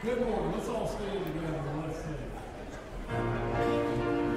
Good morning. Let's all stand together and let's sing.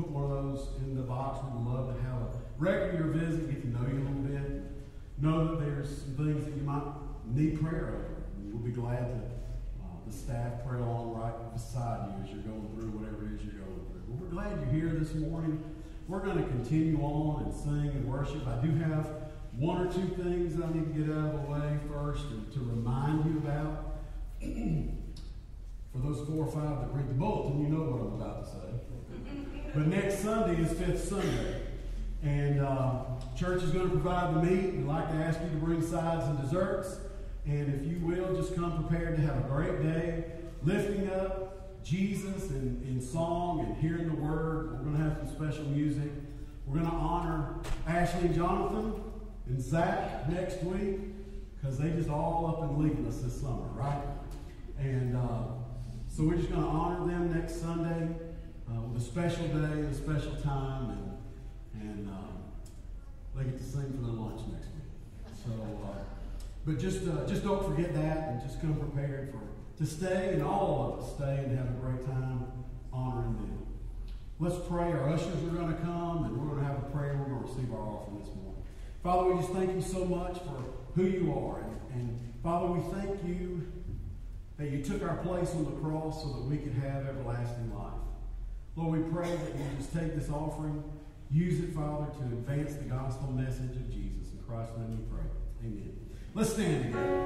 Put one of those in the box, we would love to have a regular visit, get to know you a little bit. Know that there's some things that you might need prayer over. We'll be glad to, uh, the staff pray along right beside you as you're going through whatever it is you're going through. We're glad you're here this morning. We're going to continue on and sing and worship. I do have one or two things I need to get out of the way first and to remind you about. For those four or five that read the bulletin, you know what I'm about to say. But next Sunday is Fifth Sunday. And uh, church is going to provide the meat. We'd like to ask you to bring sides and desserts. And if you will, just come prepared to have a great day, lifting up Jesus in, in song and hearing the word. We're going to have some special music. We're going to honor Ashley and Jonathan and Zach next week because they just all up and leaving us this summer, right? And uh, so we're just going to honor them next Sunday uh, with a special day, a special time, and and um, they get to sing for their lunch next week. So, uh, but just uh, just don't forget that, and just come prepared for to stay, and all of us stay and have a great time honoring them. Let's pray. Our ushers are going to come, and we're going to have a prayer. We're going to receive our offering this morning. Father, we just thank you so much for who you are. And, and Father, we thank you that you took our place on the cross so that we could have everlasting life. Lord, we pray that you just take this offering, use it, Father, to advance the gospel message of Jesus. In Christ's name we pray. Amen. Let's stand together.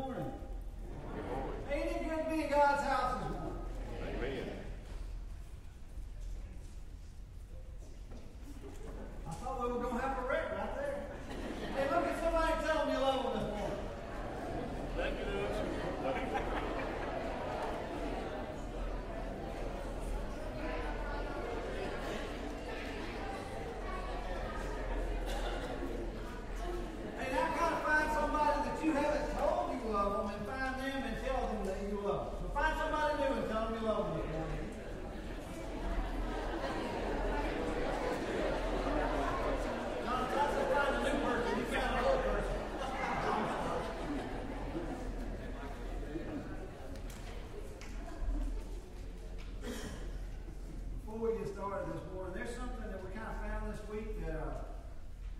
Morning. Ain't it good to be in God's house this morning? Amen. I thought we were going to have a wreck right there. Hey, look at somebody tell them you love them this morning. Thank you. Hey, now kind of find somebody that you haven't told you love them and find them and tell them that you love them. So find somebody new and tell them you love them this morning. No, I said find a new person. You found an old person. Before we get started this morning, there's something that we kind of found this week that, uh,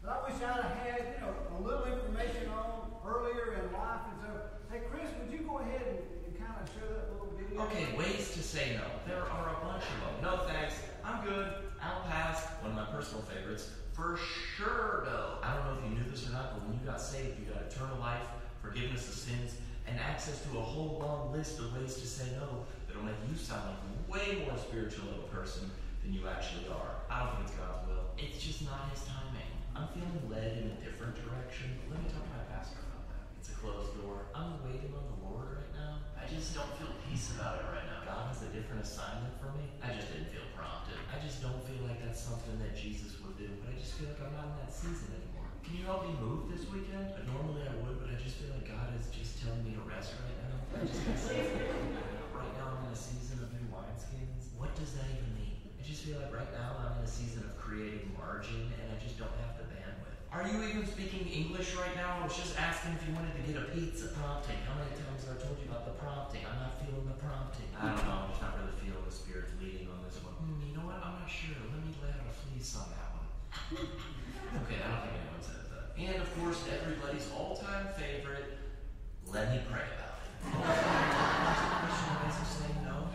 that I wish I'd have had, you know, a little information on earlier in life. And so, hey, Chris, would you go ahead and, and kind of show that little video? Okay, ways to say no. There are a bunch of them. No thanks. I'm good. I'll pass. One of my personal favorites. For sure, no. I don't know if you knew this or not, but when you got saved, you got eternal life, forgiveness of sins, and access to a whole long list of ways to say no that'll make you sound like way more spiritual of a person than you actually are. I don't think it's God's will. It's just not His timing. I'm feeling led in a different direction. But let me talk to my pastor about that. It's a closed door. I'm waiting on the Lord right now. I just don't feel peace about it right now. God has a different assignment for me. I just didn't feel prompted. I just don't feel like that's something that Jesus would do. But I just feel like I'm not in that season anymore. Can you help me move this weekend? Uh, Normally I would, but I just feel like God is just telling me to rest right now. I just can't say Right now I'm in a season of new wineskins. What does that even mean? I just feel like right now I'm in a season of creating margin and I just don't have the bandwidth. Are you even speaking English right now? I was just asking if you wanted to get a pizza prompting. How many times have I told you about the prompting? I'm not feeling the prompting. I don't know. I'm just not really feeling the Spirit's leading on this one. Hmm, you know what? I'm not sure. Let me lay out a fleece on that one. okay, I don't think anyone said that. And of course, everybody's all-time favorite. Let me pray about it. Christian ways of saying no.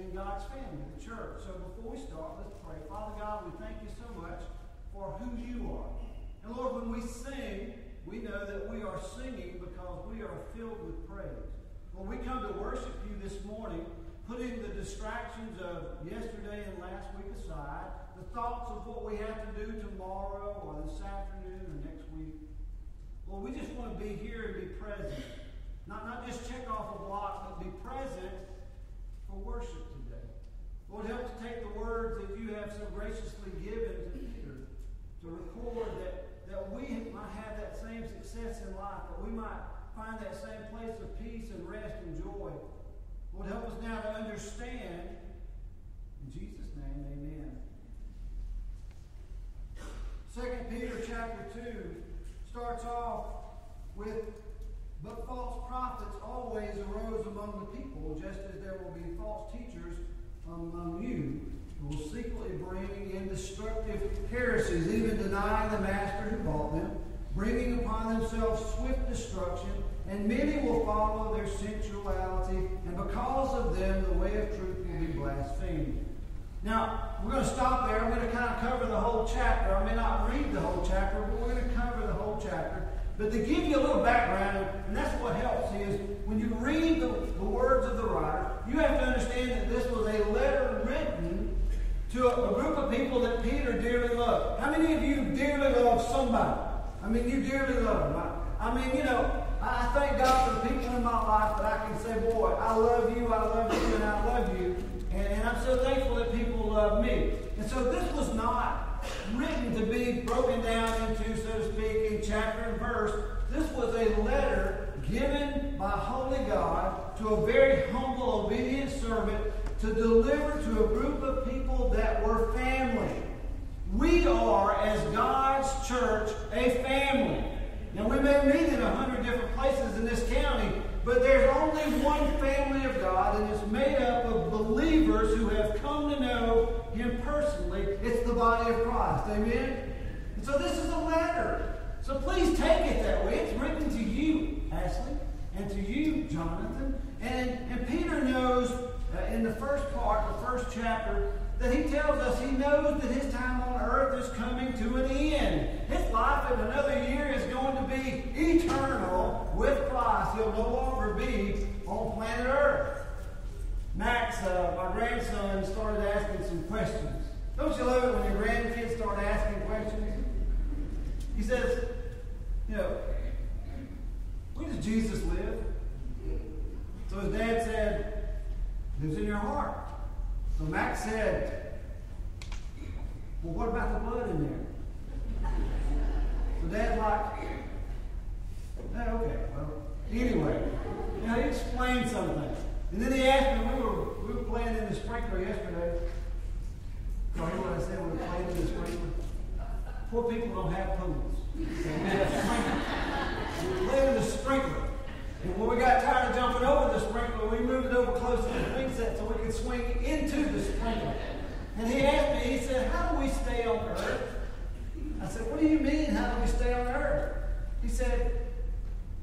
In God's family, the church. So before we start, let's pray. Father God, we thank you so much for who you are. And Lord, when we sing, we know that we are singing because we are filled with praise. When we come to worship you this morning, putting the distractions of yesterday and last week aside, the thoughts of what we have to do tomorrow or this afternoon or next week. Lord, we just want to be here and be present. Not, not just check off a block, but be present for worship today. Lord, help to take the words that you have so graciously given to Peter to record that, that we might have that same success in life, that we might find that same place of peace and rest and joy. Lord, help us now to understand. In Jesus' name, amen. 2 Peter chapter 2, starts off with, But false prophets always arose among the people, just as there will be false teachers among you, who will secretly bring in destructive heresies, even denying the master who bought them, bringing upon themselves swift destruction. And many will follow their sensuality, and because of them, the way of truth will be blasphemed. Now, we're going to stop there. I'm going to kind of cover the whole chapter. I may not read the whole chapter, but we're going to cover the whole chapter. But to give you a little background, and that's what helps, is when you read the, the words of the writer, you have to understand that this was a letter written to a, a group of people that Peter dearly loved. How many of you dearly love somebody? I mean, you dearly love them. I, I mean, you know, I thank God for the people in my life that I can say, boy, I love you, I love you, and I love you. And, and I'm so thankful that people love me. And so this was not written to be broken down into, so to speak, in chapter and verse. This was a letter given by Holy God to a very humble, obedient servant to deliver to a group of people that were family. We are, as God's church, a family. Now, we may meet in a hundred different places in this county, but there's only one family of God, Amen? And so this is a letter. So please take it that way. It's written to you, Ashley, and to you, Jonathan. And, and Peter knows uh, in the first part, the first chapter, that he tells us he knows that his time on earth is coming to an end. His life in another year is going to be eternal with Christ. He'll no longer be on planet Earth. Max, uh, my grandson, started asking some questions. Don't you love it when your grandkids start asking questions? He says, you know, where does Jesus live? So his dad said, lives in your heart. So Max said, Well, what about the blood in there? So Dad's like, oh, okay, well, anyway. You know, he explained something. And then he asked me, we were, we were playing in the sprinkler yesterday. You hear what I said? We were playing in the sprinkler. Poor people don't have pools. we were playing in the sprinkler. And when we got tired of jumping over the sprinkler, we moved it over close to the swing set so we could swing into the sprinkler. And he asked me, he said, How do we stay on earth? I said, What do you mean, how do we stay on earth? He said,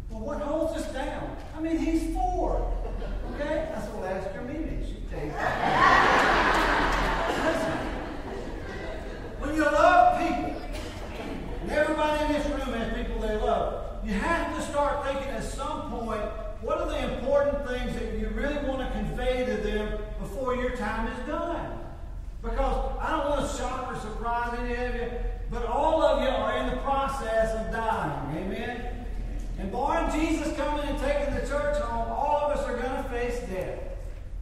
Well, what holds us down? I mean, he's four. Okay? I said, Well, ask your Mimi. She. Listen, when you love people, and everybody in this room has people they love, you have to start thinking at some point, what are the important things that you really want to convey to them before your time is done? Because I don't want to shock or surprise any of you, but all of you are in the process of dying. Amen? And barring Jesus coming and taking the church home, all of us are going to face death.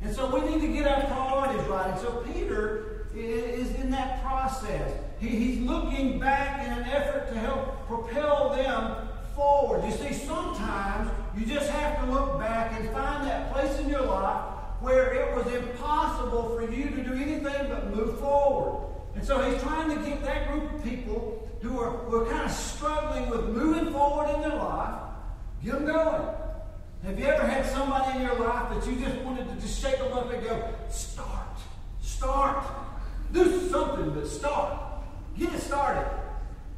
And so we need to get our priorities right. And so Peter is in that process. he's looking back in an effort to help propel them forward. You see, sometimes you just have to look back and find that place in your life where it was impossible for you to do anything but move forward. And so he's trying to get that group of people who are, who are kind of struggling with moving forward in their life, get them going. Have you ever had somebody in your life that you just wanted to just shake them up and go, start, start, do something, but start, get it started.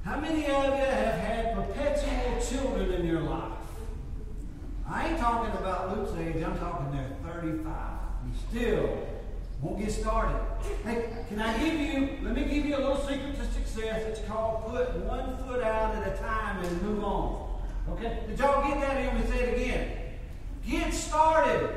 How many of you have had perpetual children in your life? I ain't talking about Luke's age, I'm talking they're 35. You still won't get started. Hey, can I give you, let me give you a little secret to success. It's called put one foot out at a time and move on. Okay? Did y'all get that? Let me say it again. Get started.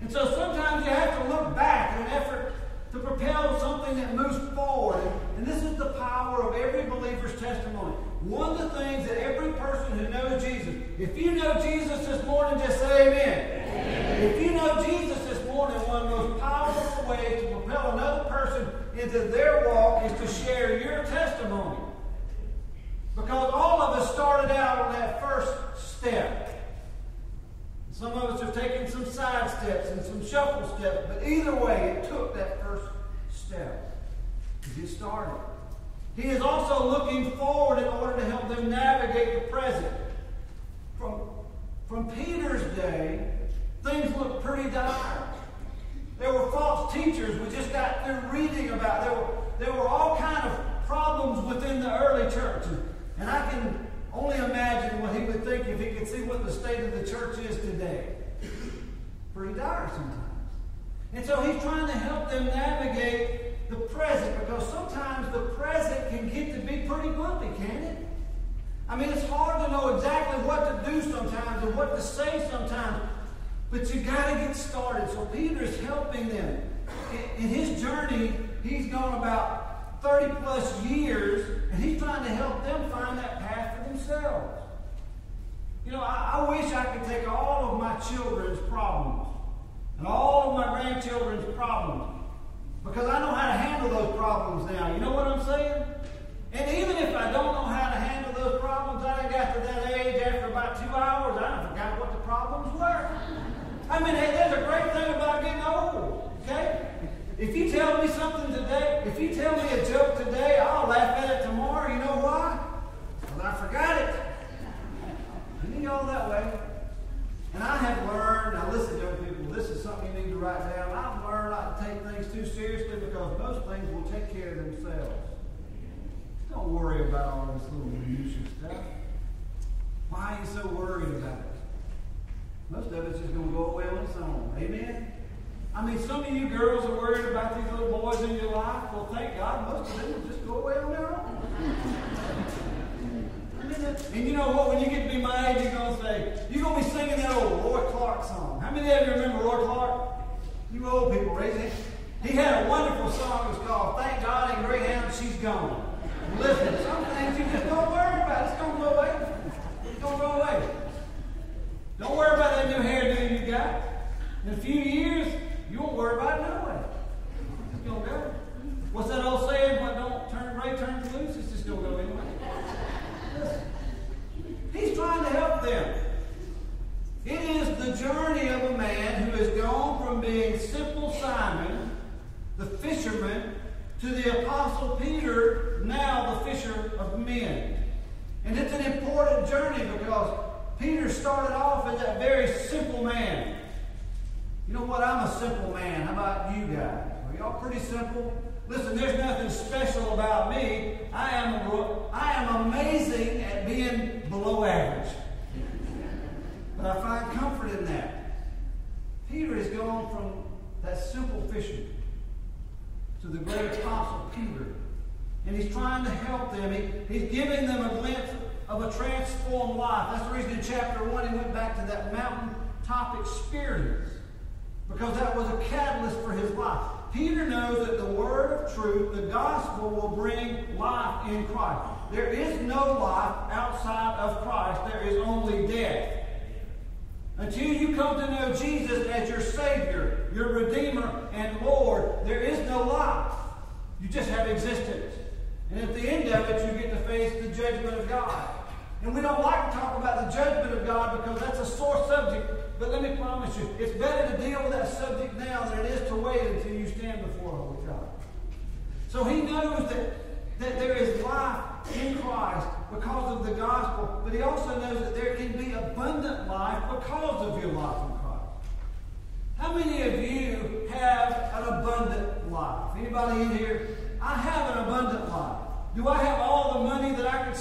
And so sometimes you have to look back in an effort to propel something that moves forward. And this is the power of every believer's testimony. One of the things that every person who knows Jesus, if you know Jesus this morning, just say amen. Amen. If you know Jesus this morning, one of the most powerful ways to propel another person into their walk is to share your testimony. Because all of us started out on that first step. Some of us have taken some side steps and some shuffle steps, but either way, it took that first step to get started. He is also looking forward in order to help them navigate the present. From, from Peter's day, things looked pretty dire. There were false teachers we just got through reading about. There were, there were all kind of problems within the early church. And I can only imagine what he would think if he could see what the state of the church is today. Pretty dire sometimes. And so he's trying to help them navigate the present because sometimes the present can get to be pretty bumpy, can't it? I mean, it's hard to know exactly what to do sometimes and what to say sometimes, but you got to get started. So Peter's helping them. In his journey, he's gone about 30 plus years, and he's trying to help them find that path for themselves. You know, I, I wish I could take all of my children's problems and all of my grandchildren's problems because I know how to handle those problems now. You know what I'm saying? And even if I don't know how to handle those problems, I got to that age after about two hours, I forgot what the problems were. I mean, hey, there's a great thing about getting old, okay? If you tell me something today, if you tell me a joke today, I'll laugh at it tomorrow. You know why? Because I forgot it. Isn't y'all that way? And I have learned, now listen, young people, this is something you need to write down. I've learned not to take things too seriously because most things will take care of themselves. Don't worry about all this little minutiae stuff. Why are you so worried about it? Most of it's just going to go away on its own. Amen? I mean, some of you girls are worried about these little boys in your life. Well, thank God, most of them will just go away on their own. And you know what? When you get to be my age, you're going to say, you're going to be singing that old Roy Clark song. How many of you remember Roy Clark? You old people, raise it. He had a wonderful song. It was called Thank God and Greyhound, She's Gone. Listen, some things you just don't worry about.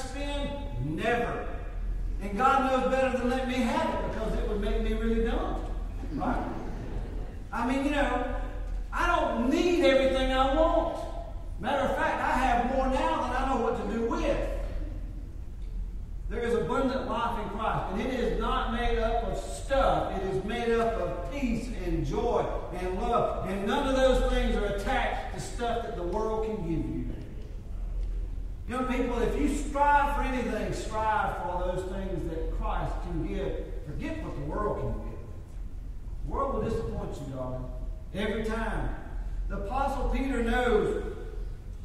Spend? Never. And God knows better than let me have it because it would make me really dumb. Right? I mean, you know, I don't need everything I want. Matter of fact, I have more now than I know what to do with. There is abundant life in Christ, and it is not made up of stuff. It is made up of peace and joy and love. And none of those things are attached to stuff that the world can give you. Young people, if you strive for anything, strive for those things that Christ can give. Forget what the world can give. The world will disappoint you, darling, every time. The Apostle Peter knows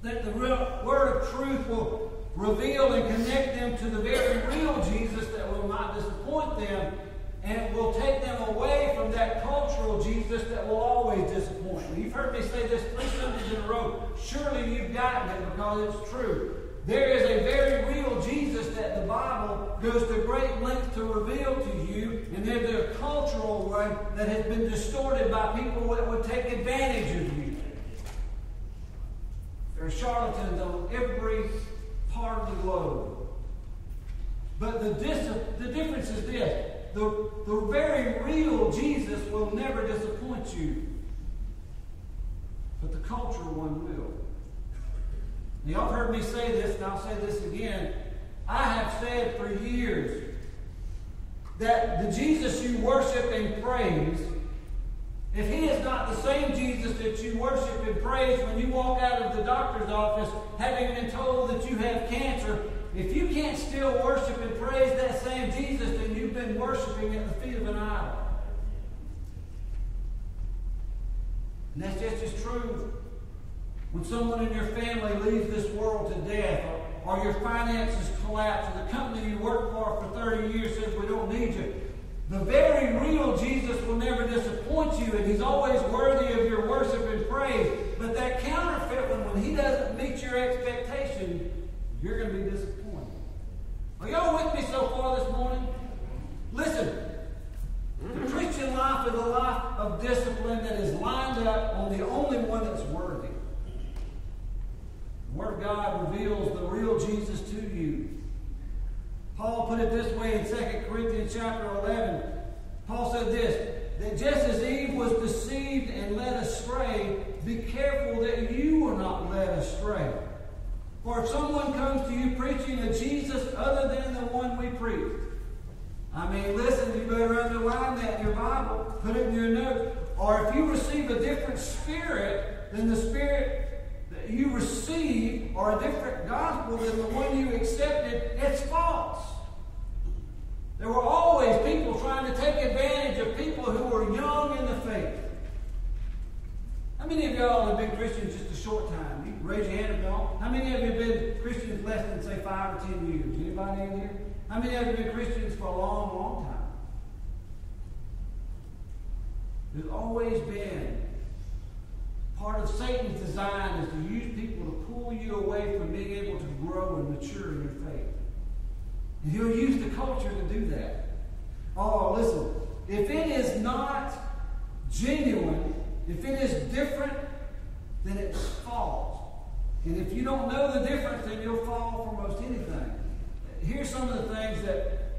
that the real word of truth will reveal and connect them to the very real Jesus that will not disappoint them and will take them away from that cultural Jesus that will always disappoint. them. You've heard me say this three Sundays in a row. Surely you've gotten it because it's true. There is a very real Jesus that the Bible goes to great length to reveal to you, and there's a cultural one that has been distorted by people that would take advantage of you. There are charlatans on every part of the globe. But the, dis- the difference is this the, the very real Jesus will never disappoint you, but the cultural one will. Y'all have heard me say this, and I'll say this again. I have said for years that the Jesus you worship and praise, if he is not the same Jesus that you worship and praise when you walk out of the doctor's office having been told that you have cancer, if you can't still worship and praise that same Jesus, then you've been worshiping at the feet of an idol. And that's just as true when someone in your family leaves this world to death, or, or your finances collapse, or the company you worked for for 30 years says, We don't need you. The very real Jesus will never disappoint you, and he's always worthy of your worship and praise. But that counterfeit one, when he doesn't meet your expectation, you're going to be disappointed. Are y'all with me so far this morning? Listen, the Christian life is a life of discipline that is lined up on the only one that's worthy. Word of God reveals the real Jesus to you. Paul put it this way in 2 Corinthians chapter 11. Paul said this that just as Eve was deceived and led astray, be careful that you are not led astray. For if someone comes to you preaching a Jesus other than the one we preach, I mean, listen, you better underline that in your Bible, put it in your notes. Or if you receive a different spirit than the spirit you receive, or a different gospel than the one you accepted, it's false. There were always people trying to take advantage of people who were young in the faith. How many of y'all have been Christians just a short time? You raise your hand if y'all. How many of you have been Christians less than, say, five or ten years? Anybody in here? How many of you have been Christians for a long, long time? There's always been part of Satan's design is to use people to pull you away from being able to grow and mature in your faith. And he'll use the culture to do that. Oh, listen, if it is not genuine, if it is different, then it's false. And if you don't know the difference, then you'll fall for most anything. Here's some of the things that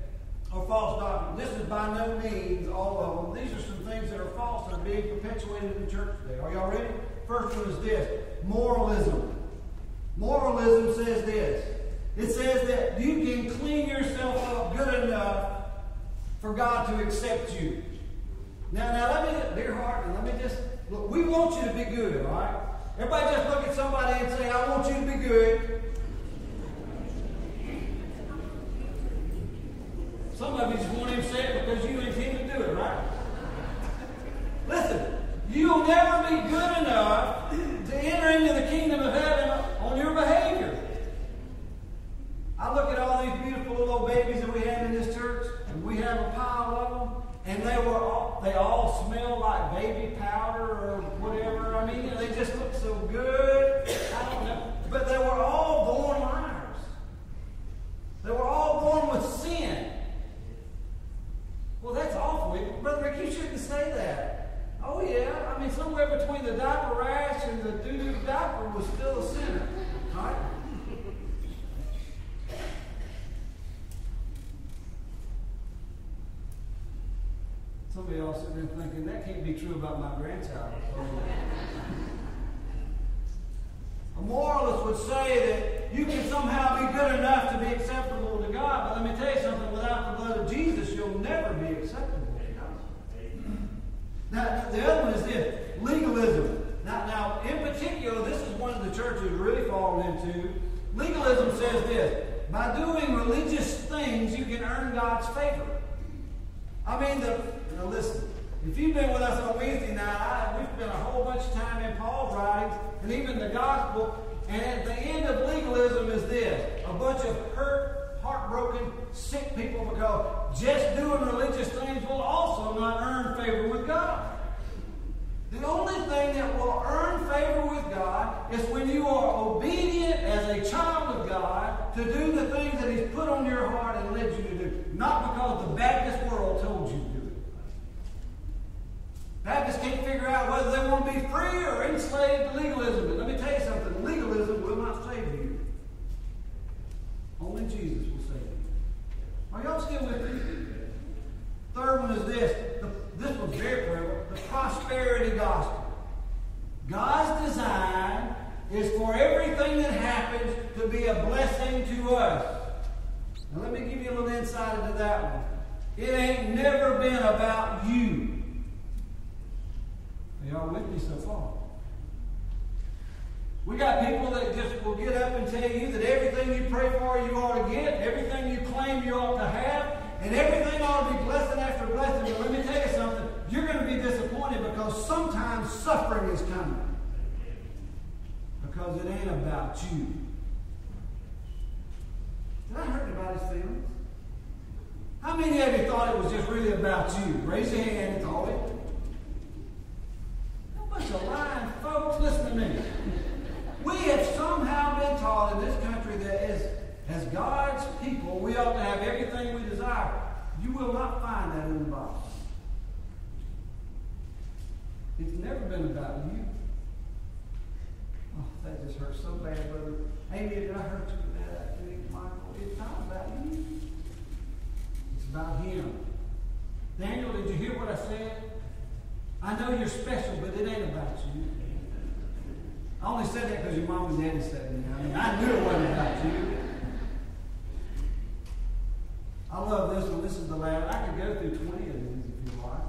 are false doctrine. This is by no means all of them. These are some things that are false that are being perpetuated in the church today. Are y'all ready? First one is this moralism. Moralism says this it says that you can clean yourself up good enough for God to accept you. Now, now let me, dear heart, and let me just look. We want you to be good, all right? Everybody just look at somebody and say, I want you to be good. To do the things that He's put on your heart and led you to do. Not because the Baptist world told you to do it. Baptists can't figure out whether they want to be free or enslaved to legalism. But let me tell you something legalism will not save you. Only Jesus will save you. Are y'all still with me? Third one is this. The, this one's very prevalent. The prosperity gospel. God's design is for everything that happens to be a blessing to us. Now let me give you a little insight into that one. It ain't never been about you. Are y'all with me so far? We got people that just will get up and tell you that everything you pray for you ought to get, everything you claim you ought to have, and everything ought to be blessing after blessing. But let me tell you something. You're going to be disappointed because sometimes suffering is coming. Because it ain't about you. Did I hurt anybody's feelings? How many of you thought it was just really about you? Raise your hand. It's always. A bunch of lying folks. Listen to me. We have somehow been taught in this country that as, as God's people, we ought to have everything we desire. You will not find that in the Bible. It's never been about you. Oh, that just hurts so bad, brother. Amy, did I hurt you with that? I think, Michael, it's not about you. It's about him. Daniel, did you hear what I said? I know you're special, but it ain't about you. I only said that because your mom and daddy said it. I mean, I knew it wasn't about you. I love this one. This is the last. I could go through 20 of these if you like.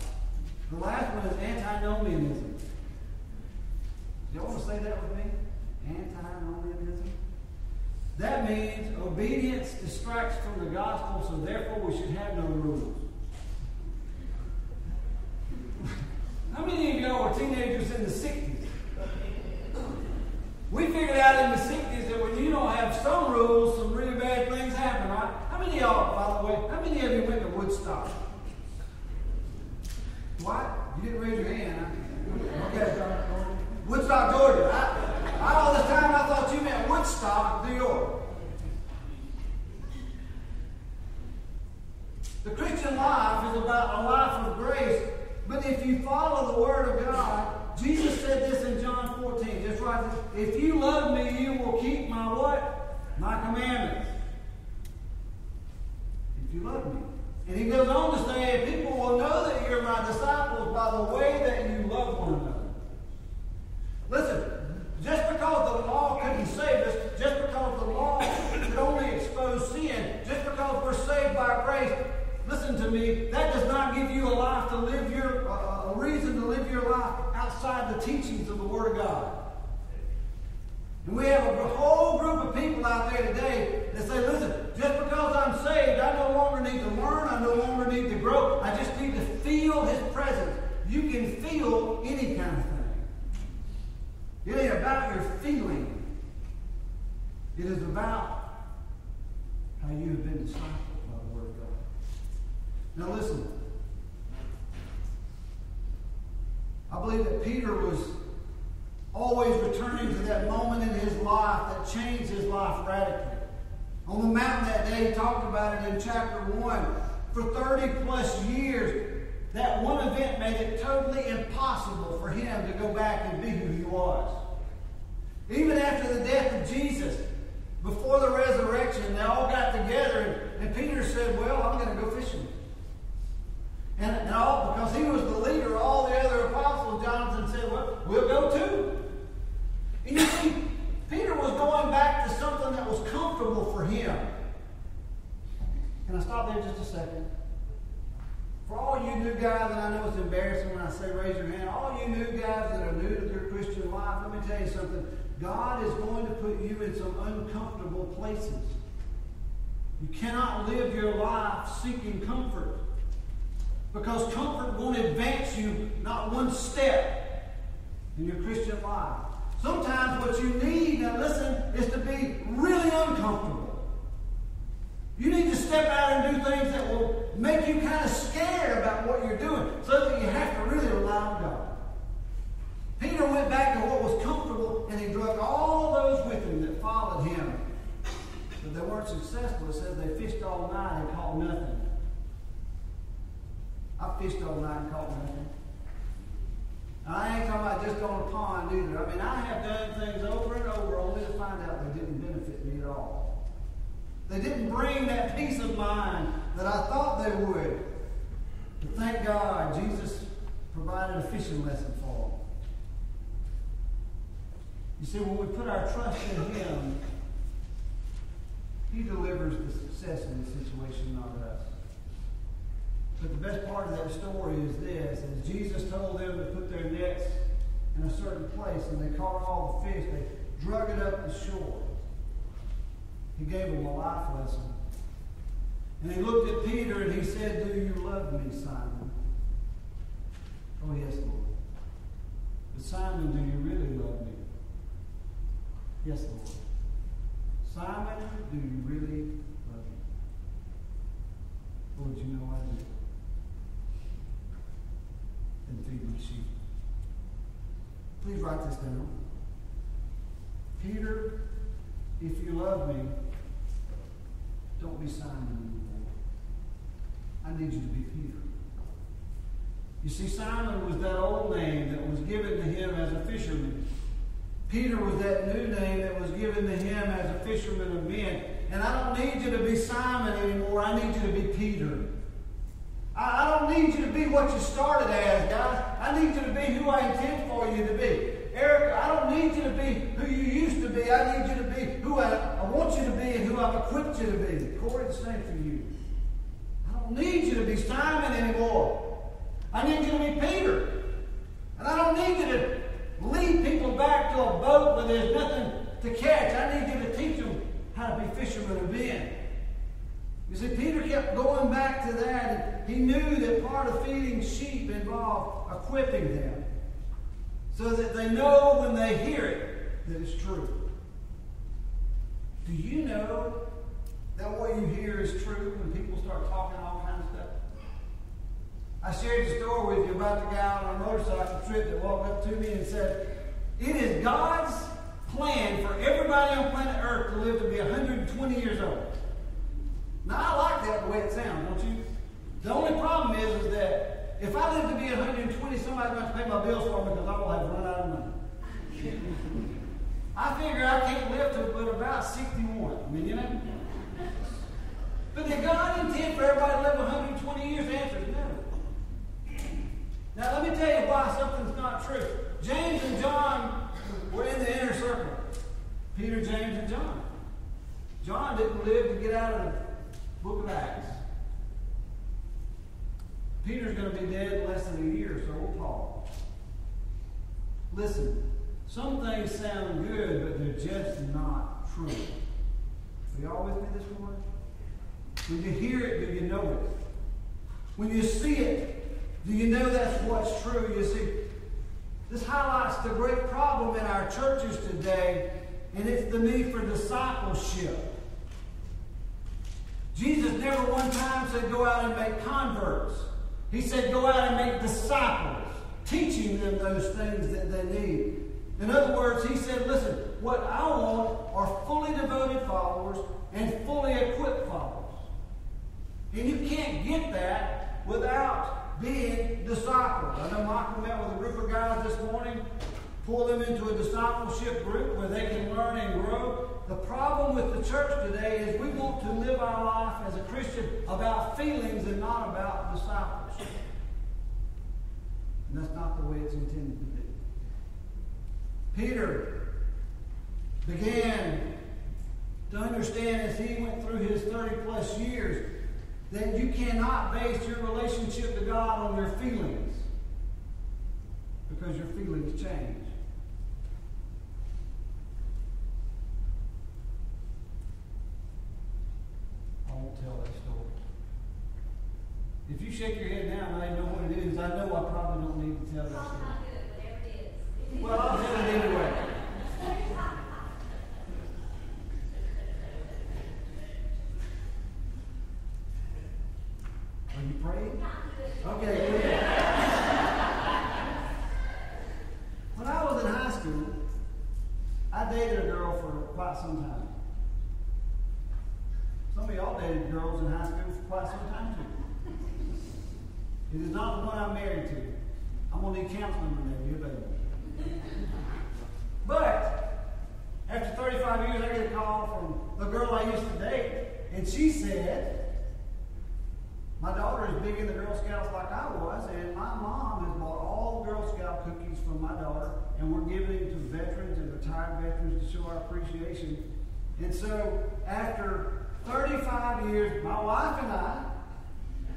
The last one is antinomianism. Y'all want to say that with me? Antinomianism? That means obedience distracts from the gospel, so therefore we should have no rules. How many of y'all were teenagers in the 60s? We figured out in the 60s that when you don't have some rules, some really bad things happen, right? How many of y'all, by the way, how many of you went to Woodstock? What? You didn't raise your hand. Okay. Woodstock, Georgia. I, I, all this time I thought you meant Woodstock, New York. The Christian life is about a life of grace, but if you follow the Word of God, Jesus said this in John 14. Just right. If you love me, you will keep my what? My commandments. If you love me. And he goes on to say, people will know that you're my disciples by the way that you love one another. Listen, just because the law couldn't save us, just because the law could only expose sin, just because we're saved by grace, listen to me, that does not give you a life to live your, uh, a reason to live your life outside the teachings of the Word of God. And we have a whole group of people out there today that say, listen, just because I'm saved, I no longer need to learn, I no longer need to grow, I just need to feel His presence. You can feel any kind of thing. It ain't about your feeling. It is about how you have been discipled by the Word of God. Now listen. I believe that Peter was always returning to that moment in his life that changed his life radically. On the mountain that day, he talked about it in chapter 1. For 30 plus years, that one event made it totally impossible for him to go back and be who he was. Even after the death of Jesus, before the resurrection, they all got together, and, Peter said, Well, I'm going to go fishing. And, and all, because he was the leader, all the other apostles, Jonathan said, Well, we'll go too. And you see, Peter was going back to something that was comfortable for him. Can I stop there just a second? For all you new guys, and I know it's embarrassing when I say raise your hand, all you new guys that are new to their Christian life, let me tell you something. God is going to put you in some uncomfortable places. You cannot live your life seeking comfort. Because comfort won't advance you not one step in your Christian life. Sometimes what you need, now listen, is to be really uncomfortable. You need to step out and do things that will make you kind of scared about what you're doing so that you have to really rely on God. Peter went back to what was comfortable and he drug all those with him that followed him. But they weren't successful, it says they fished all night and caught nothing. I fished all night and caught nothing. I ain't talking about just on a pond either. I mean, I have done things over and over only to find out they didn't benefit me at all. They didn't bring that peace of mind that I thought they would. But thank God, Jesus provided a fishing lesson for them. You see, when we put our trust in Him, He delivers the success in the situation, not us. But the best part of that story is this, as Jesus told them to put their nets in a certain place and they caught all the fish, they drug it up the shore. He gave him a life lesson. And he looked at Peter and he said, Do you love me, Simon? Oh, yes, Lord. But Simon, do you really love me? Yes, Lord. Simon, do you really love me? Lord, you know I do and feed my sheep. Please write this down. Peter, if you love me, don't be Simon anymore. I need you to be Peter. You see, Simon was that old name that was given to him as a fisherman. Peter was that new name that was given to him as a fisherman of men. And I don't need you to be Simon anymore. I need you to be Peter. I, don't need you to be what you started as, guys. I need you to be who I intend for you to be. Eric, I don't need you to be who you used to be. I need you to be who I want you to be and who I've equipped you to be. Corey, the same for you. I don't need you to be Simon anymore. I need you to be Peter. And I don't need you to lead people back to a boat where there's nothing to catch. I need you to teach them how to be fishermen of men. You see, Peter kept going back to that, and he knew that part of feeding sheep involved equipping them so that they know when they hear it that it's true. Do you know that what you hear is true when people start talking all kinds of stuff? I shared the story with you about the guy on a motorcycle trip that walked up to me and said, It is God's plan for everybody on planet Earth to live to be 120 years old. Now, I like that the way it sounds, don't you? The only problem is, is that if I live to be 120, somebody's going to pay my bills for me because I will have run out of money. I figure I can't live to but about 61. I mean, you know? But did God intend for everybody to live 120 years? The answer is no. Now, let me tell you why something's not true. James and John were in the inner circle. Peter, James, and John. John didn't live to get out of the book of Acts. Peter's going to be dead in less than a year, so will Paul. Listen, some things sound good, but they're just not true. Are y'all with me this morning? When you hear it, do you know it? When you see it, do you know that's what's true? You see, this highlights the great problem in our churches today, and it's the need for discipleship. Jesus never one time said go out and make converts. He said go out and make disciples, teaching them those things that they need. In other words, he said, listen, what I want are fully devoted followers and fully equipped followers. And you can't get that without being discipled. I know Michael met with a group of guys this morning, pull them into a discipleship group where they can learn and grow. The problem with the church today is we want to live our life as a Christian about feelings and not about discipleship. And that's not the way it's intended to be. Peter began to understand as he went through his 30 plus years that you cannot base your relationship to God on your feelings because your feelings change. I won't tell that story. If you shake your head now and I know what it is, I know I probably don't need to tell that story. Well. Are you praying? Okay. When I was in high school, I dated a girl for quite some time. Some of y'all dated girls in high school for quite some time too. It is not the one I'm married to. I'm to need counseling when they available. But after 35 years, I get a call from the girl I used to date, and she said, my daughter is big in the Girl Scouts like I was, and my mom has bought all Girl Scout cookies for my daughter, and we're giving them to veterans and retired veterans to show our appreciation. And so, after 35 years, my wife and I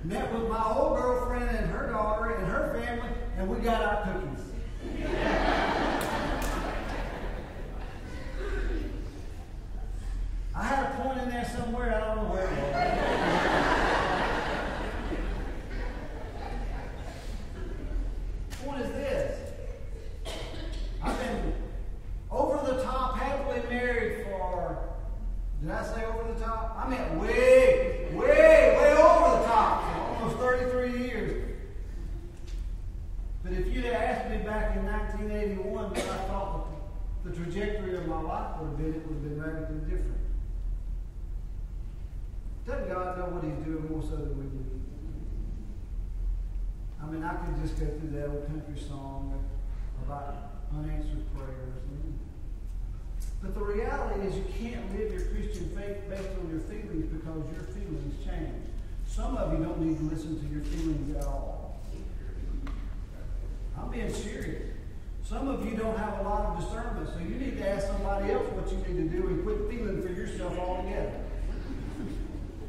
met with my old girlfriend and her daughter and her family, and we got our cookies. I had a point in there somewhere, I don't know where it was. point is this. I've been over the top, happily married for, did I say over the top? I meant way, way, way over the top for almost 33 years. But if you'd asked me back in 1981 what I thought the, the trajectory of my life would have been, it would have been radically different. Doesn't God know what He's doing more so than we do? I mean, I could just go through song about unanswered prayers. But the reality is you can't live your Christian faith based on your feelings because your feelings change. Some of you don't need to listen to your feelings at all. I'm being serious. Some of you don't have a lot of discernment, so you need to ask somebody else what you need to do and quit feeling for yourself altogether.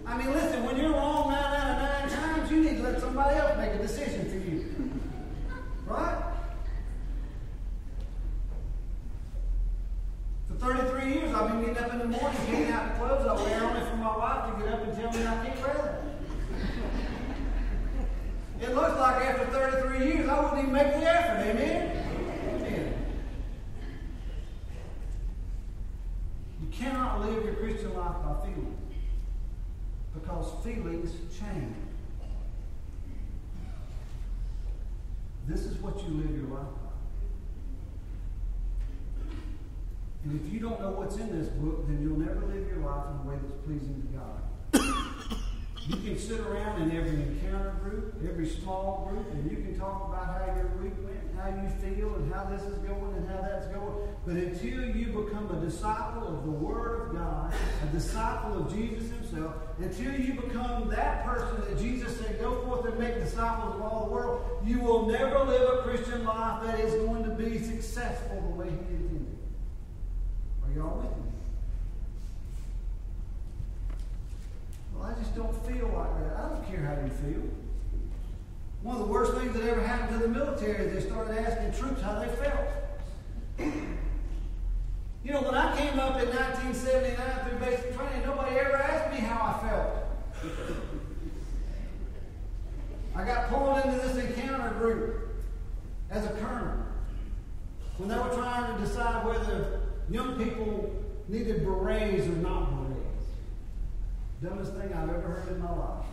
I mean, listen, when you're wrong nine out of nine times, you need to let somebody else make a decision. For 33 years, I've been getting up in the morning, getting out the clothes I wear only for my wife to get up and tell me I can't wear them. It looks like after 33 years, I wouldn't even make the effort. Amen? Amen. You cannot live your Christian life by feelings because feelings change. This is what you live your life by. And if you don't know what's in this book, then you'll never live your life in a way that's pleasing to God. you can sit around in every encounter group, every small group, and you can talk about how your week went, how you feel, and how this is going, and how that's going. But until you become a disciple of the Word of God, a disciple of Jesus Himself, until you become that person that Jesus said, go forth and make disciples of all the world, you will never live a Christian life that is going to be successful the way He intended. Are y'all with me? Well, I just don't feel like that. I don't care how you feel. One of the worst things that ever happened to the military is they started asking troops how they felt. You know, when I came up in 1979 through basic training, nobody ever asked me how I felt. I got pulled into this encounter group as a colonel when they were trying to decide whether young people needed berets or not berets. Dumbest thing I've ever heard in my life.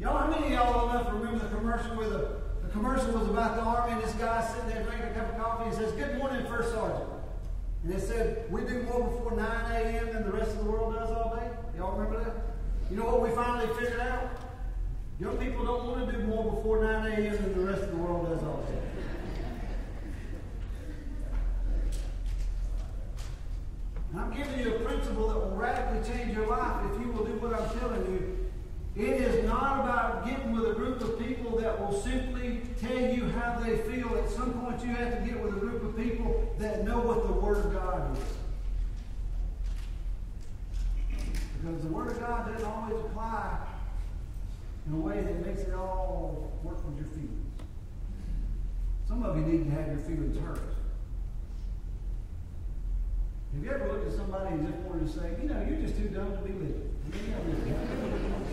Y'all, how many of y'all enough remember the commercial where the, the commercial was about the army and this guy sitting there drinking a cup of coffee and says, Good morning, First Sergeant. And it said, We do more before 9 a.m. than the rest of the world does all day. Y'all remember that? You know what we finally figured out? Young people don't want to do more before 9 a.m. than the rest of the world does all day. I'm giving you a principle that will radically change your life if you will do what I'm telling you. It is not about getting with a group of people that will simply tell you how they feel. At some point, you have to get with a group of people that know what the Word of God is. Because the Word of God doesn't always apply in a way that makes it all work with your feelings. Some of you need to have your feelings hurt. Have you ever looked at somebody and just wanted to say, you know, you're just too dumb to be living? I mean, you know,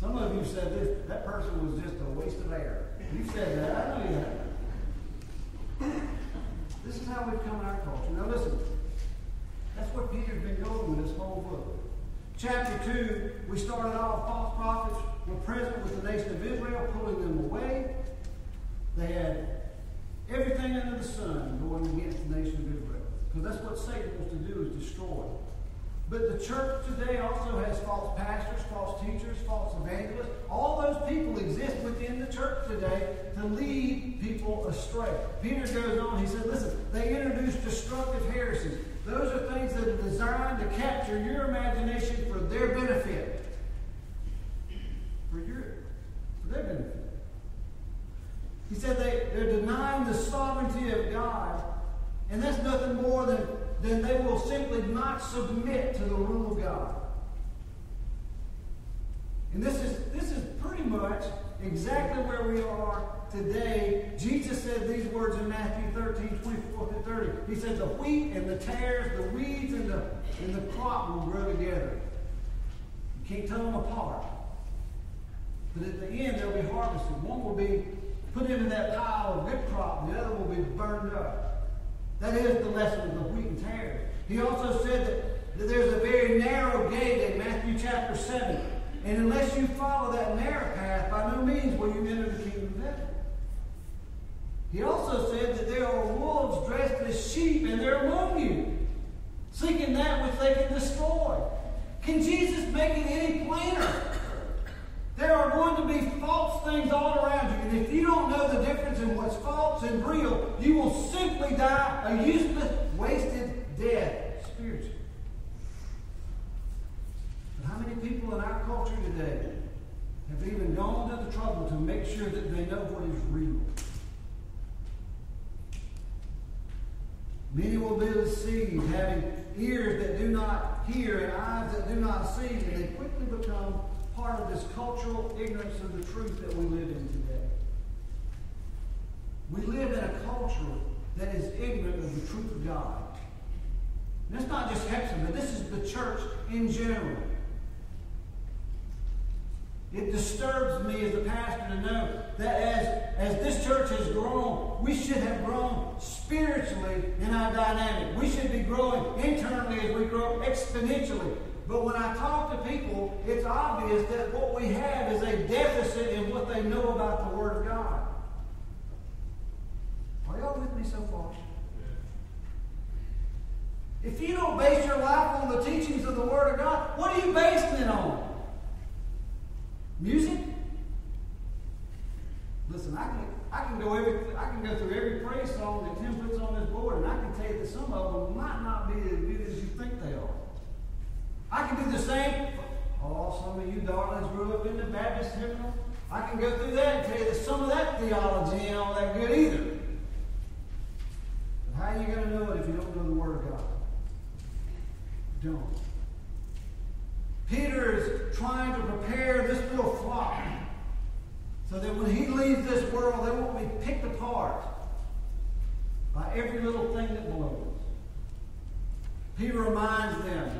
Some of you said this, that person was just a waste of air. You said that, I know you have. This is how we've come in our culture. Now listen, that's what Peter's been going with this whole book. Chapter 2, we started off, false prophets were present with the nation of Israel, pulling them away. They had everything under the sun going against the nation of Israel. Because that's what Satan wants to do is destroy. But the church today also has false pastors, false teachers, false evangelists. All those people exist within the church today to lead people astray. Peter goes on, he said, listen, they introduce destructive heresies. Those are things that are designed to capture your imagination for their benefit. For your for their benefit. He said they, they're denying the sovereignty of God, and that's nothing more than then they will simply not submit to the rule of God. And this is, this is pretty much exactly where we are today. Jesus said these words in Matthew 13, 24 to 30. He said, The wheat and the tares, the weeds and the, and the crop will grow together. You can't tell them apart. But at the end, they'll be harvested. One will be put into that pile of good crop, the other will be burned up. That is the lesson of the wheat and tares. He also said that, that there's a very narrow gate in Matthew chapter 7. And unless you follow that narrow path, by no means will you enter the kingdom of heaven. He also said that there are wolves dressed as sheep, and they're among you, seeking that which they can destroy. Can Jesus make it any plainer? There are going to be false things all around you. And if you don't know the difference in what's false and real, you will simply die a useless, wasted death spiritually. But how many people in our culture today have even gone to the trouble to make sure that they know what is real? Many will be deceived, having ears that do not hear and eyes that do not see, and they quickly become part of this cultural ignorance of the truth that we live in today. We live in a culture that is ignorant of the truth of God. And that's not just Hephzibah, but this is the church in general. It disturbs me as a pastor to know that as, as this church has grown, we should have grown spiritually in our dynamic. We should be growing internally as we grow exponentially. But when I talk to people, it's obvious that what we have is a deficit in what they know about the Word of God. Are y'all with me so far? If you don't base your life on the teachings of the Word of God, what are you basing it on? Music? Listen, I can I can go every I can go through every praise song that Tim puts on this board, and I can tell you that some of them might not be as good as you think they are. I can do the same. Oh, some of you darlings grew up in the Baptist hymnal. I can go through that and tell you that some of that theology ain't all that good either. But how are you going to know it if you don't know the Word of God? Don't. Peter is trying to prepare this little flock so that when he leaves this world, they won't be picked apart by every little thing that blows. Peter reminds them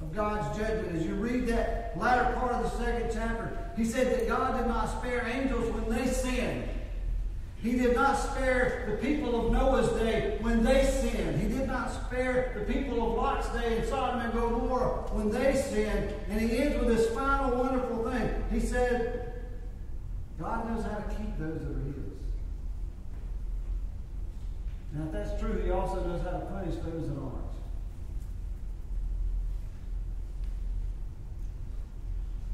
of God's judgment. As you read that latter part of the second chapter, he said that God did not spare angels when they sinned. He did not spare the people of Noah's day when they sinned. He did not spare the people of Lot's day in Sodom and Gomorrah when they sinned. And he ends with this final wonderful thing. He said, God knows how to keep those that are his. Now, if that's true, he also knows how to punish those that aren't.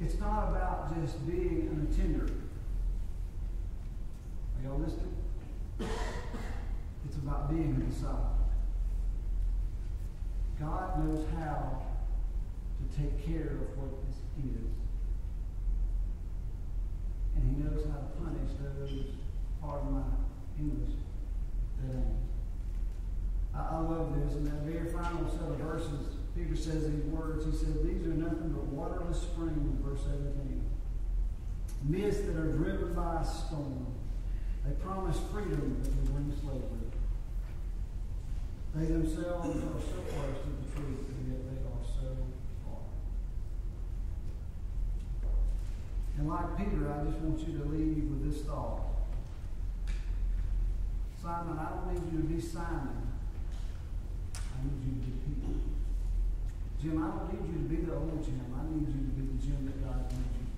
It's not about just being an attender. Are y'all listening? It's about being a disciple. God knows how to take care of what this is. And he knows how to punish those, pardon my English, that ain't. I, I love this. In that very final set of verses, Peter says these words. He said, These are nothing but waterless springs, verse 17. Mists that are driven by a storm. They promise freedom, but they bring slavery. They themselves are so close to the truth, and yet they are so far. And like Peter, I just want you to leave with this thought. Simon, I don't need you to be Simon. I need you to be Peter. Jim, I don't need you to be the old Jim. I need you to be the Jim that God made you to be.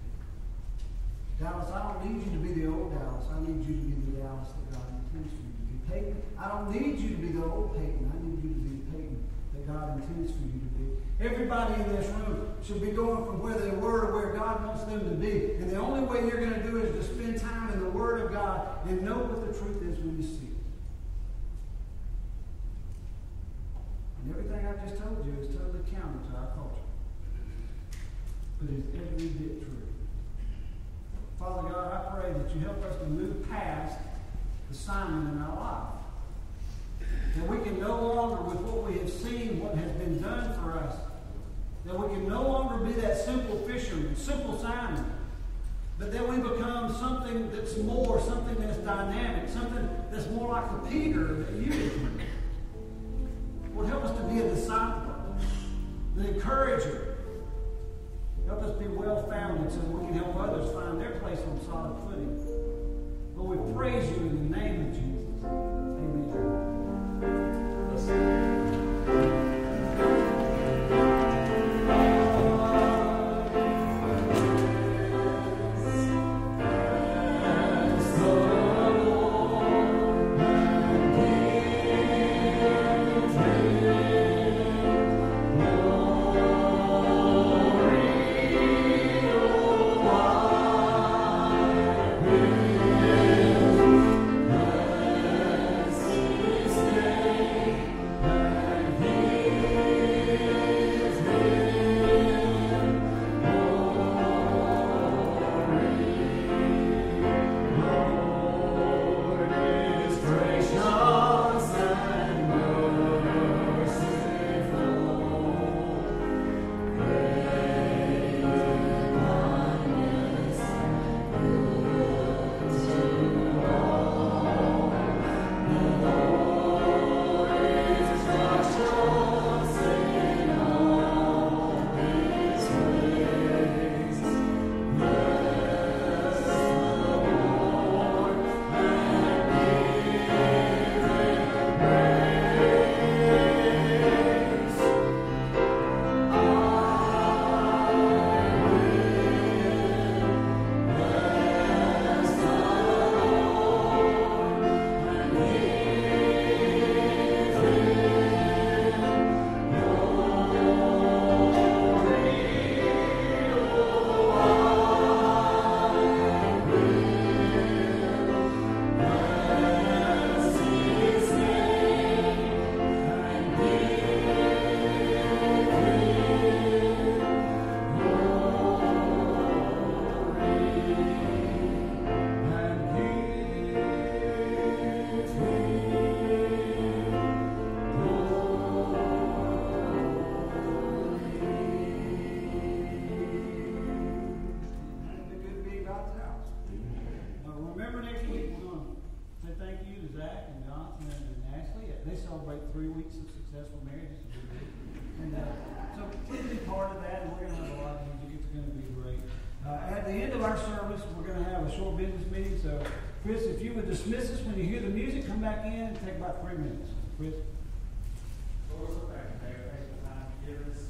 Dallas, I don't need you to be the old Dallas. I need you to be the Dallas that God intends for you to be. Peyton, I don't need you to be the old Peyton. I need you to be the Peyton that God intends for you to be. Everybody in this room should be going from where they were to where God wants them to be. And the only way you're going to do is to spend time in the Word of God and know what the truth is when you see it. And everything I just told you is totally counter to our culture. But it's every bit true. Father God, I pray that you help us to move past the Simon in our life. That we can no longer, with what we have seen, what has been done for us, that we can no longer be that simple fisherman, simple Simon, but that we become something that's more, something that's dynamic, something that's more like the Peter that you. Lord, help us to be a disciple, the encourager. Help us be well founded so we can help others find their place on solid footing. Lord, we praise you in the name of Jesus. Amen. It's going to be great. Uh, at the end of our service, we're going to have a short business meeting. So, Chris, if you would dismiss us when you hear the music, come back in and take about three minutes. Chris? Lord, thank you, for the time you give us.